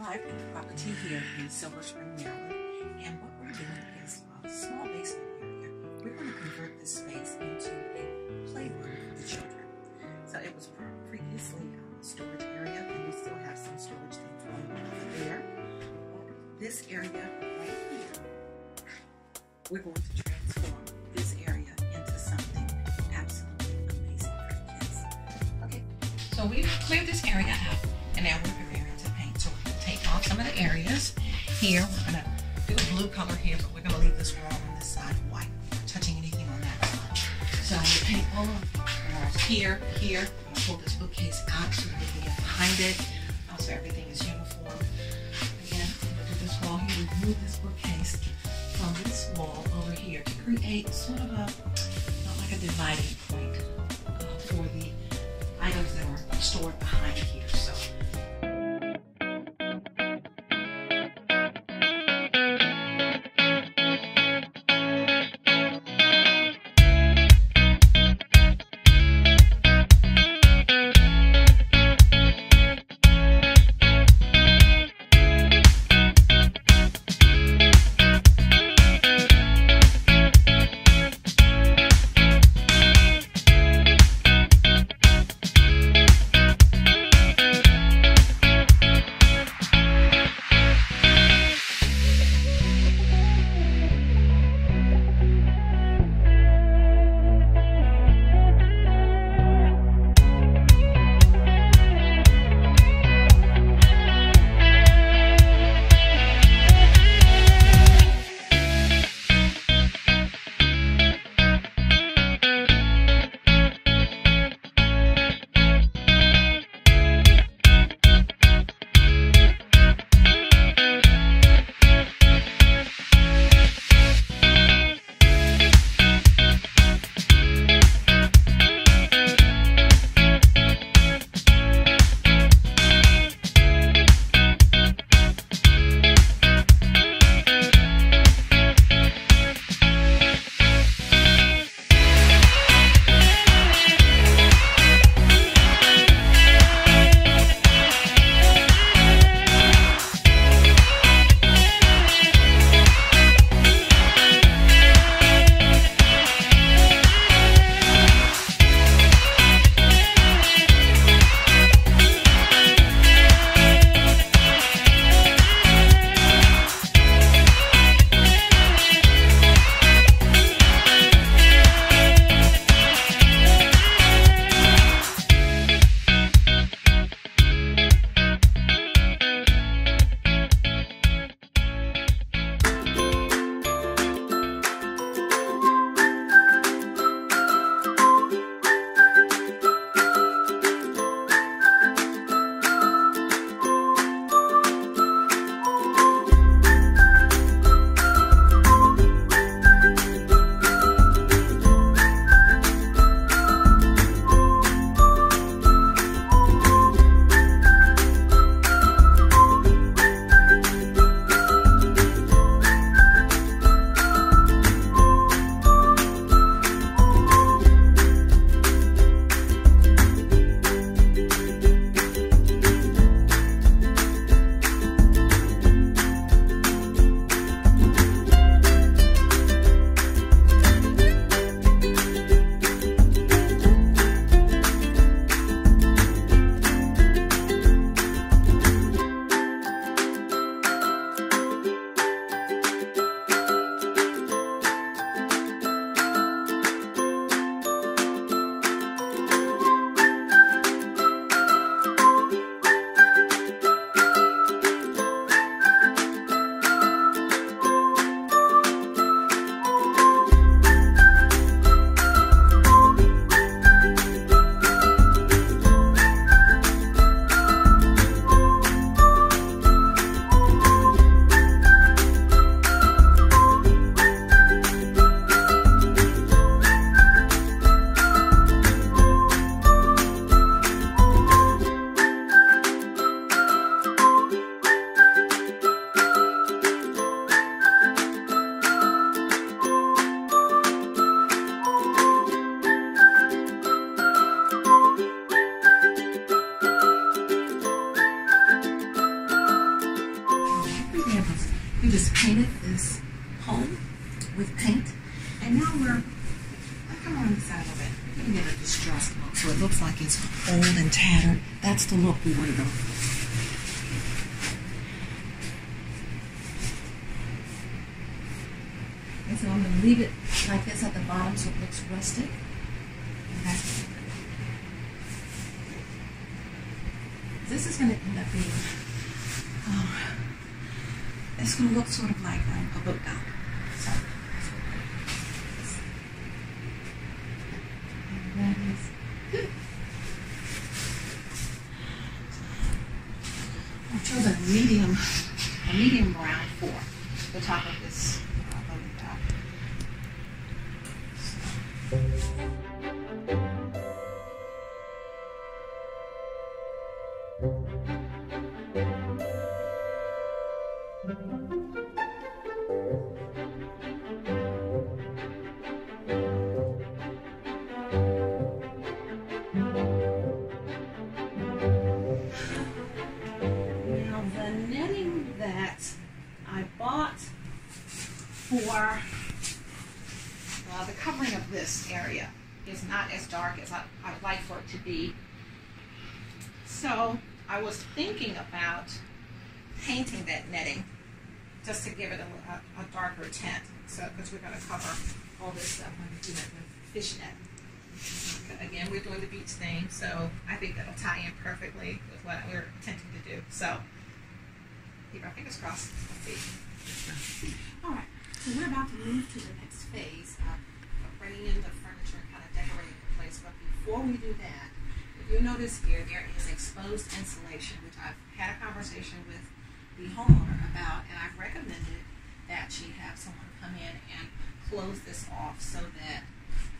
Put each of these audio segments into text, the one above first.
the property here in Silver Spring, Maryland. And what we're doing is a small basement area. We're going to convert this space into a playroom for the children. So it was previously a storage area, and we still have some storage things going on there. But this area right here, we're going to transform this area into something absolutely amazing for kids. Okay, so we've cleared this area out, and now we're off some of the areas here. We're going to do a blue color here, but we're going to leave this wall on this side white. Touching anything on that side. So we paint all of the walls here, here. I'm going to pull this bookcase out so we can get behind it. Also, everything is uniform. Again, look at this wall here. We move this bookcase from this wall over here to create sort of a, like a dividing point uh, for the items that are stored behind here. So home with paint, and now we're. Come on the side of it. We're gonna get a distressed look, so it looks like it's old and tattered. That's the look we want to go. And so I'm gonna leave it like this at the bottom, so it looks rustic. This is going to end up being, um, it's going to look sort of like um, a book down. So. I've chosen a medium, a medium brown for the top of this uh, loading. So. As dark as I, would like for it to be. So I was thinking about painting that netting just to give it a, a, a darker tint. So because we're going to cover all this stuff when we do that with fishnet. Again, we're doing the beach theme, so I think that'll tie in perfectly with what we're attempting to do. So keep our fingers crossed. Let's see. All right, so we're about to move to the next phase of bringing in the furniture But before we do that, if you notice here, there is exposed insulation, which I've had a conversation with the homeowner about, and I've recommended that she have someone come in and close this off so that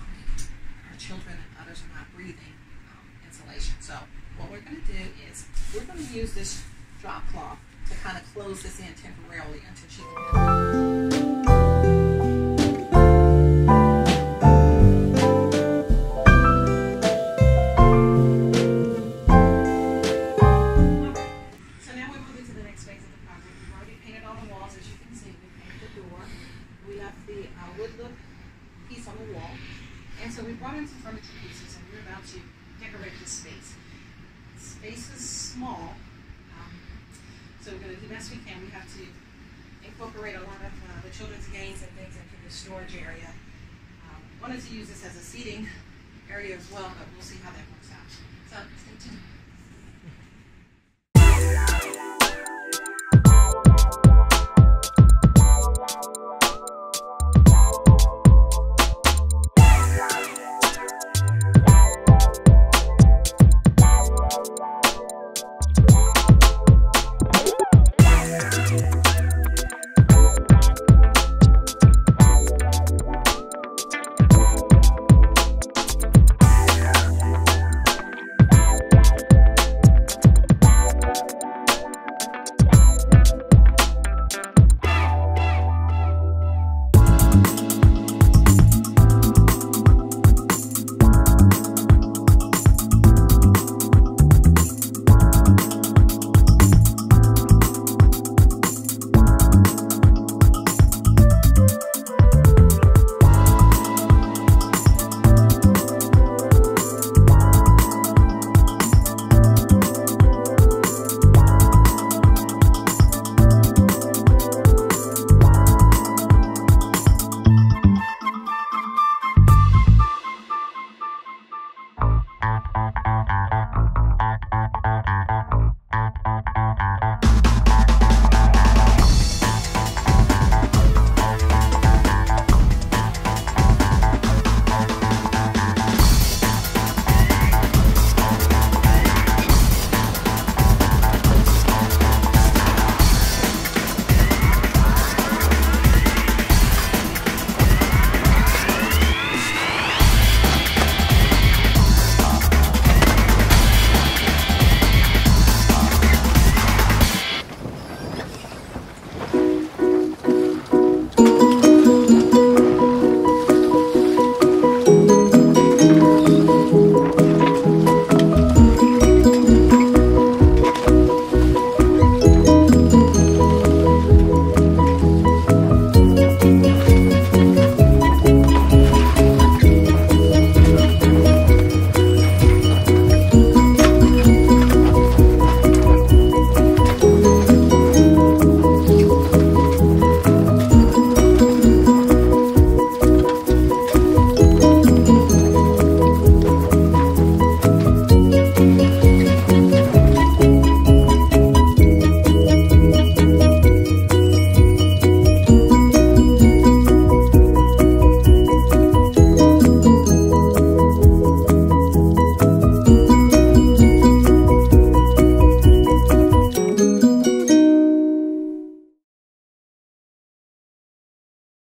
um, our children and others are not breathing um, insulation. So what we're going to do is we're going to use this drop cloth to kind of close this in temporarily until she can. Incorporate a lot of uh, the children's games and things into the storage area. Um, wanted to use this as a seating area as well, but we'll see how that works out. So stay tuned.